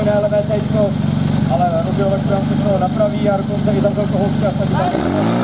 jiné levé tečko, ale robil ve všechno napraví a dokonce i zavřel toho hosta, tak